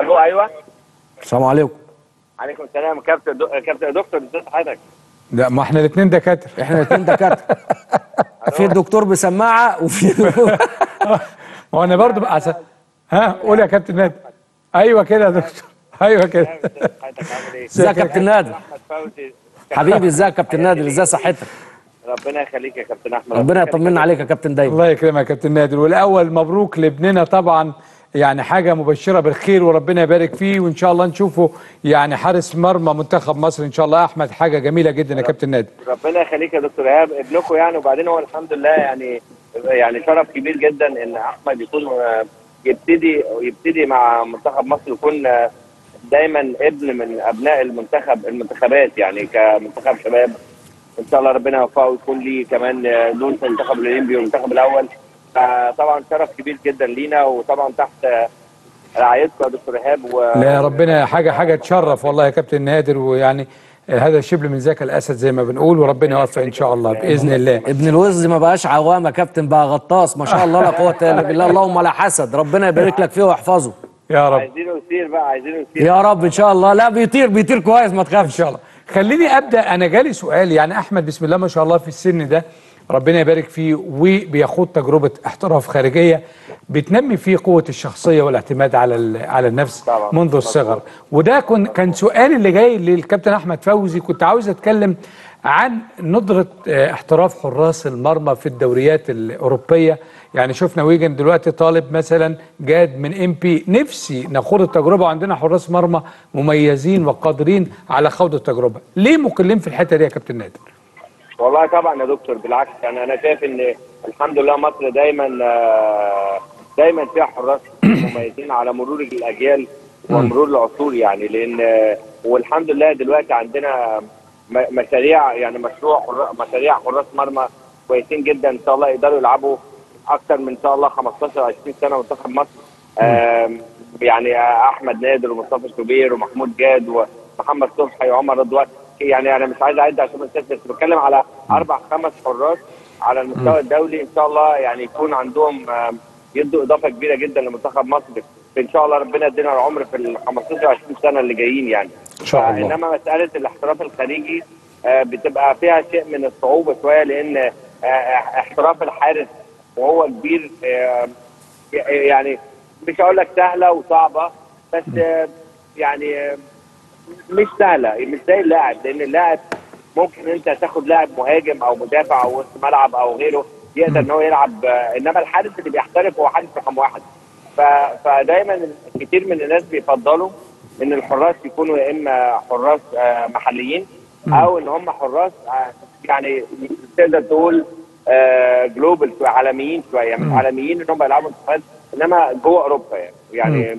ألو أيوه. السلام عليكم. عليكم السلام. كابتن دو... كابتن دكتور ازي حضرتك؟ لا ما إحنا الاثنين دكاترة. إحنا الاثنين دكاترة. في الدكتور بسماعة وفي ما أنا برضه بقى عسى. ها؟ قول يا كابتن نادر. أيوه كده يا دكتور. أيوه كده. إيه؟ ازيك يا كابتن نادر؟ احمد فوزي. حبيبي ازيك يا كابتن نادر؟ إزاي صحتك؟ ربنا يخليك يا كابتن أحمد. ربنا يطمنا عليك يا كابتن دايما. الله يكرمك يا كابتن نادر. والأول مبروك لابننا طبعا. يعني حاجة مبشرة بالخير وربنا يبارك فيه وإن شاء الله نشوفه يعني حارس مرمى منتخب مصر. إن شاء الله أحمد حاجة جميلة جدا يا كابتن نادر. ربنا يخليك يا دكتور إيهاب. ابنكم يعني وبعدين هو الحمد لله يعني يعني شرف كبير جدا إن أحمد يكون آه، يبتدي يبتدي مع منتخب مصر يكون آه، دايما ابن من أبناء المنتخب المنتخبات يعني كمنتخب شباب. إن شاء الله ربنا يوفقه ويكون ليه كمان آه، دور في المنتخب الأولمبي والمنتخب الأول. فطبعا شرف كبير جدا لينا وطبعا تحت رعايتكم يا دكتور إيهاب و... لا ربنا حاجة حاجة تشرف والله يا كابتن نادر ويعني هذا الشبل من ذاك الأسد زي ما بنقول وربنا يوفق إن شاء الله بإذن الله. ابن الوز ما بقاش عوام يا كابتن بقى غطاس. ما شاء الله لا قوة إلا بالله. اللهم لا حسد ربنا يبارك لك فيه ويحفظه. يا رب. عايزينه يطير بقى عايزينه يطير. يا رب إن شاء الله. لا بيطير بيطير كويس ما إن تخافش شاء الله. خليني أبدأ. أنا جالي سؤال يعني أحمد بسم الله ما شاء الله في السن ده. ربنا يبارك فيه وبيخوض تجربة احتراف خارجية بتنمي فيه قوة الشخصية والاعتماد على على النفس طبعا. منذ الصغر. وده كان سؤالي اللي جاي للكابتن أحمد فوزي. كنت عاوز أتكلم عن ندرة آه، احتراف حراس المرمى في الدوريات الأوروبية. يعني شفنا ويجن دلوقتي طالب مثلا جاد من إم بي. نفسي نخوض التجربة وعندنا حراس مرمى مميزين وقادرين على خوض التجربة. ليه مقلين في الحتة دي يا كابتن نادر؟ والله طبعا يا دكتور بالعكس يعني أنا شايف إن الحمد لله مصر دايما آه، دايما فيها حراس مميزين على مرور الأجيال ومرور العصور يعني لأن آه، والحمد لله دلوقتي عندنا مشاريع يعني مشروع مشاريع حراس مرمى كويسين جدا إن شاء الله يقدروا يلعبوا أكتر من إن شاء الله 15 20 سنة منتخب مصر. يعني أحمد نادر ومصطفى شوبير ومحمود جاد ومحمد صبحي وعمر رضوان. يعني أنا مش عايز أعد عشان ما أنساش بس بتكلم على أربع خمس حراس على المستوى الدولي إن شاء الله يعني يكون عندهم يدوا إضافة كبيرة جدا لمنتخب مصر. ان شاء الله ربنا يدينا العمر في ال 15 20 سنة اللي جايين يعني. إن شاء الله. انما مسألة الاحتراف الخارجي آه، بتبقى فيها شيء من الصعوبة شوية لأن آه، احتراف الحارس وهو كبير آه، يعني مش هقول لك سهلة وصعبة بس آه، يعني آه، مش سهله مش زي اللاعب لأن اللاعب ممكن أنت تاخد لاعب مهاجم أو مدافع أو وسط ملعب أو غيره يقدر إن هو يلعب آه، إنما الحارس اللي بيحترف هو حارس رقم واحد. ف- فدايما كتير من الناس بيفضلوا إن الحراس يكونوا يا إما حراس آه، محليين أو إن هم حراس آه، يعني تقدر تقول جلوبال شوية عالميين شوية مش عالميين إن هم يلعبوا منتخبات إنما جوه أوروبا يعني. يعني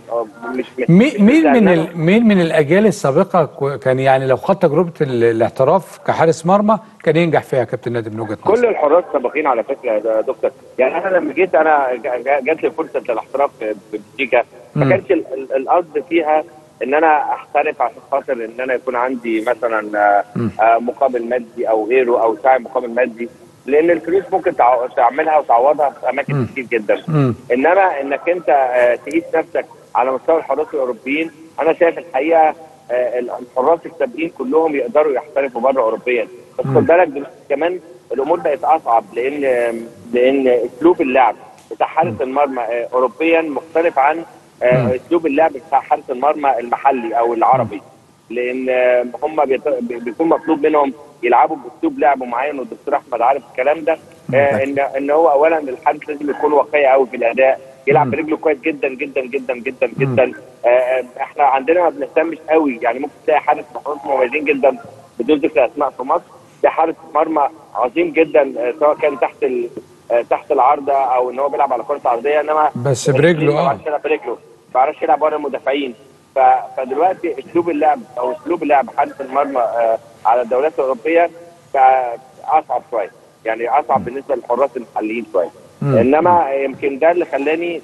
مش مش مي- مش مين من مين من الأجيال السابقة كان يعني لو خد تجربة ال- الاحتراف كحارس مرمى كان ينجح فيها يا كابتن نادر من وجهة كل الحراس سابقين على فكرة يا دكتور. يعني أنا لما جيت أنا جا- جا- جات لي فرصة الاحتراف في بلجيكا. ما. كانش ال- ال- القصد فيها إن أنا أحترف عشان خاطر إن أنا يكون عندي مثلا آه، آه، مقابل مادي أو غيره أو ساعي مقابل مادي. لأن الفلوس ممكن تعملها وتعوضها في اماكن كتير جدا. انما انك انت آه، تقيس نفسك على مستوى الحراس الأوروبيين أنا شايف الحقيقة آه، الحراس السابقين كلهم يقدروا يحترفوا بره اوروبيا. بس خد بالك كمان الأمور بقت أصعب لأن لأن أسلوب اللعب بتاع حارس المرمى آه، اوروبيا مختلف عن آه، أسلوب اللعب بتاع حارس المرمى المحلي أو العربي. لأن آه، هم بيكون مطلوب منهم يلعبوا باسلوب لعب معين والدكتور أحمد عارف الكلام ده. آه، ان إن هو اولا الحارس لازم يكون واقعي قوي في الأداء يلعب برجله كويس جدا جدا جدا جدا جدا. آه، إحنا عندنا ما بنهتمش قوي يعني ممكن تلاقي حارس حراس مميزين جدا بدون ذكر أسماء في مصر. ده حارس مرمى عظيم جدا آه، سواء كان تحت ال- آه، تحت العارضه أو إن هو بيلعب على كرة عرضية إنما بس برجله، ما آه. بيعرفش يلعب برجله ما بيعرفش يلعب ورا المدافعين. فدلوقتي اسلوب اللعب أو اسلوب اللعب حارس المرمى آه، على الدوريات الأوروبية أصعب شوية. يعني أصعب بالنسبة للحراس المحليين شوية. إنما يمكن ده اللي خلاني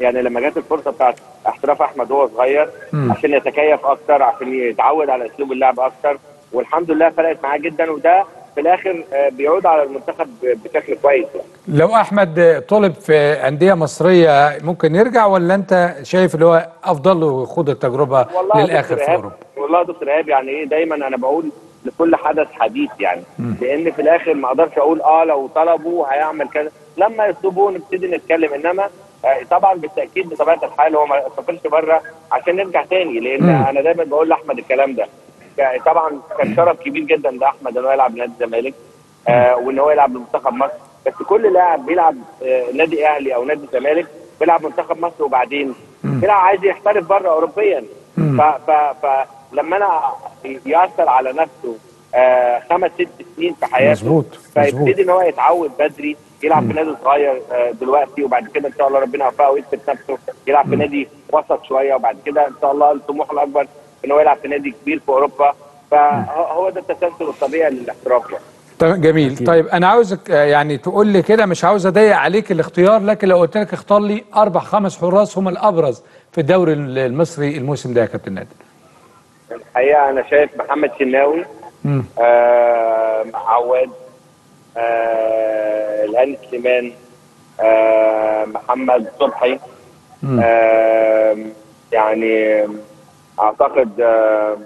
يعني لما جت الفرصة بتاعت احتراف أحمد وهو صغير عشان يتكيف أكتر عشان يتعود على أسلوب اللعب أكتر والحمد لله فرقت معاه جدا وده في الآخر آه، بيعود على المنتخب بشكل كويس يعني. لو أحمد طلب في أندية مصرية ممكن يرجع ولا أنت شايف اللي هو أفضل له يخوض التجربة للآخر في أوروبا؟ والله يا دكتور إيهاب يعني إيه دايما أنا بقول لكل حدث حديث يعني. لأن في الآخر ما أقدرش أقول آه لو طلبوا هيعمل كذا. لما يطلبوا نبتدي نتكلم. إنما آه، طبعا بالتأكيد بطبيعة الحال هو ما سافرش بره عشان نرجع تاني لأن مم. أنا دايما بقول لأحمد الكلام ده. طبعا كان شرف كبير جدا لأحمد إنه يلعب نادي الزمالك آه وان هو يلعب لمنتخب مصر. بس كل لاعب بيلعب آه نادي أهلي أو نادي الزمالك بيلعب منتخب مصر وبعدين. بيلعب عايز يحترف بره اوروبيا. فلما أنا يأثر على نفسه آه خمس ست سنين في حياته مظبوط، مظبوط. فيبتدي إن هو يتعود بدري يلعب في نادي صغير آه دلوقتي وبعد كده إن شاء الله ربنا يوفقه ويثبت نفسه يلعب في نادي وسط شوية وبعد كده إن شاء الله الطموح الأكبر ان هو يلعب في نادي كبير في أوروبا فهو ده التسلسل الطبيعي للاحتراف يعني. تمام جميل طيب أنا عاوزك آه، يعني تقول لي كده مش عاوز أضيق عليك الاختيار لكن لو قلت لك اختار لي أربع خمس حراس هم الأبرز في الدوري المصري الموسم ده يا كابتن نادر الحقيقة أنا شايف محمد شناوي. آه عواد آه الهاني سليمان آه محمد صبحي. آه يعني أعتقد آه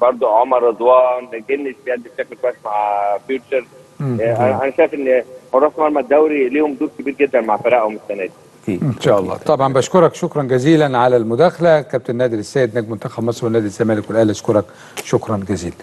برضو عمر رضوان جنش بيأدي بشكل كويس مع فيوتشر. آه أنا أنا شايف إن حراس مرمى الدوري ليهم دور كبير جدا مع فرقهم السنة دي. إن شاء الله. طبعا بشكرك شكرا جزيلا على المداخلة. كابتن نادر السيد نجم منتخب مصر ونادي الزمالك والأهلي أشكرك. شكرا جزيلا.